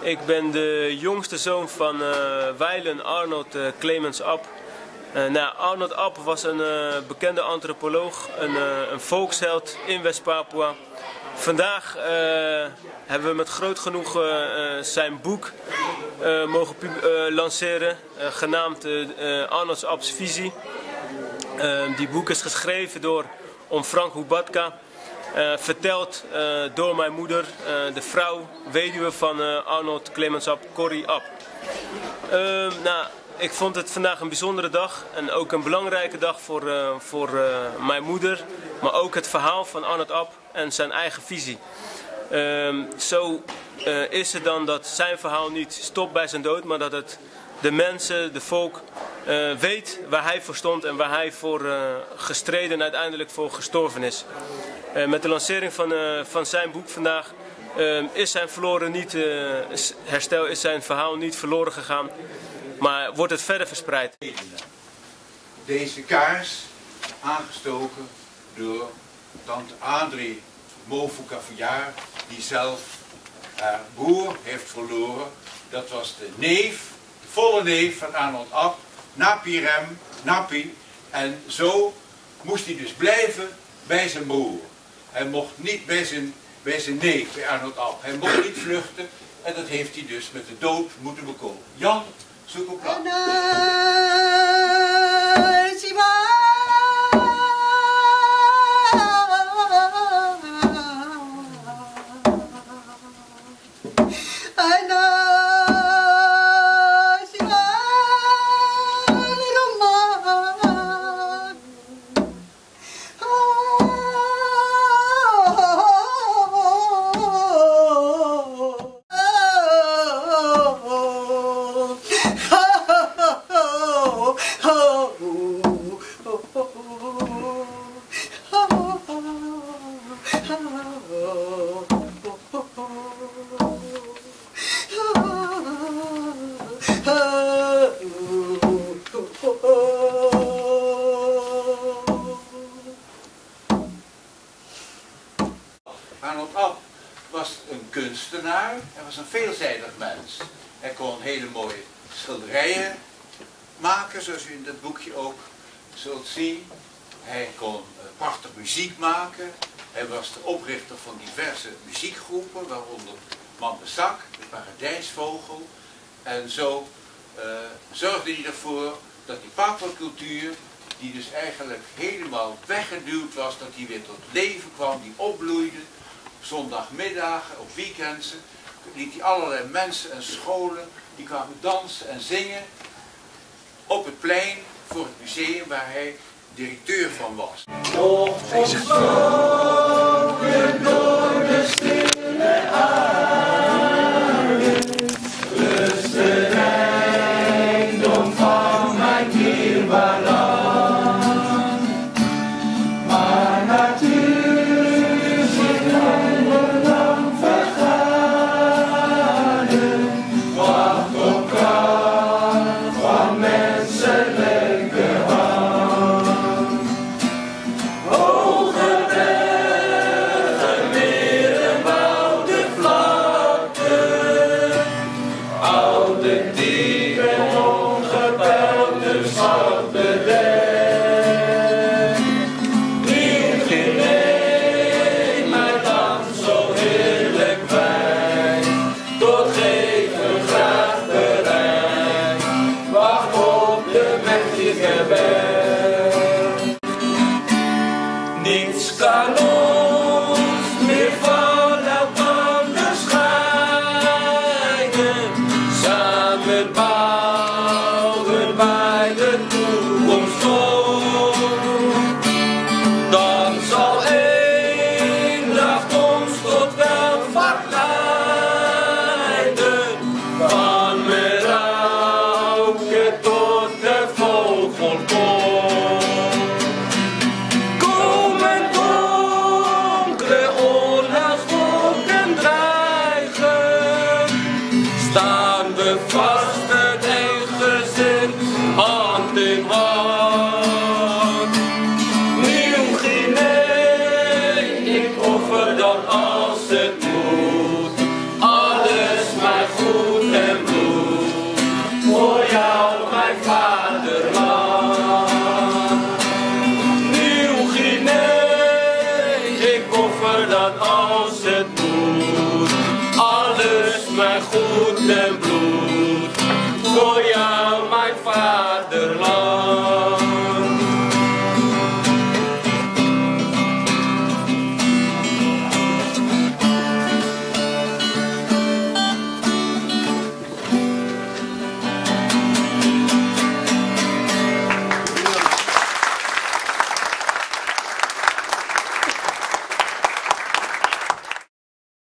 Ik ben de jongste zoon van eh Weilen Arnold eh, Clemens Ab. Eh, nou, Arnold Ab was een bekende antropoloog, een, een volksheld in West-Papua. Vandaag hebben we met groot genoegen zijn boek mogen lanceren, genaamd Arnold's Ab's Visie. Uh, die boek is geschreven door om Frank Hubatka. Uh, verteld uh, door mijn moeder, uh, de vrouw, weduwe van Arnold Clemens Ab, Corrie Ab. Uh, nou, ik vond het vandaag een bijzondere dag en ook een belangrijke dag voor, voor mijn moeder, maar ook het verhaal van Arnold Ab en zijn eigen visie. Uh, zo is het dan dat zijn verhaal niet stopt bij zijn dood, maar dat het de mensen, de volk, weet waar hij voor stond en waar hij voor gestreden en uiteindelijk voor gestorven is. Uh, met de lancering van, van zijn boek vandaag is zijn verloren niet, herstel is zijn verhaal niet verloren gegaan, maar wordt het verder verspreid. Deze kaars aangestoken door tante Adrie Mofukaviaar, die zelf haar broer heeft verloren. Dat was de neef volle neef van Arnold Ab, Napirem, Napi. En zo moest hij dus blijven bij zijn broer. Hij mocht niet bij zijn, bij zijn neef, bij Arnold Ab. Hij mocht niet vluchten en dat heeft hij dus met de dood moeten bekomen. Jan, zoek op plan. Arnold Ab was een kunstenaar, hij was een veelzijdig mens. Hij kon hele mooie schilderijen maken, zoals u in dat boekje ook zult zien. Hij kon uh, prachtig muziek maken. Hij was de oprichter van diverse muziekgroepen, waaronder Mambesak, de paradijsvogel. En zo uh, zorgde hij ervoor dat die Papua-cultuur, die dus eigenlijk helemaal weggeduwd was, dat die weer tot leven kwam, die opbloeide. Zondagmiddagen, op weekends, liet hij allerlei mensen en scholen, die kwamen dansen en zingen op het plein voor het museum waar hij directeur van was. Mechtige berg. Niets kan ons meer van elkaar scheiden. Samen voor jou, mijn vaderland.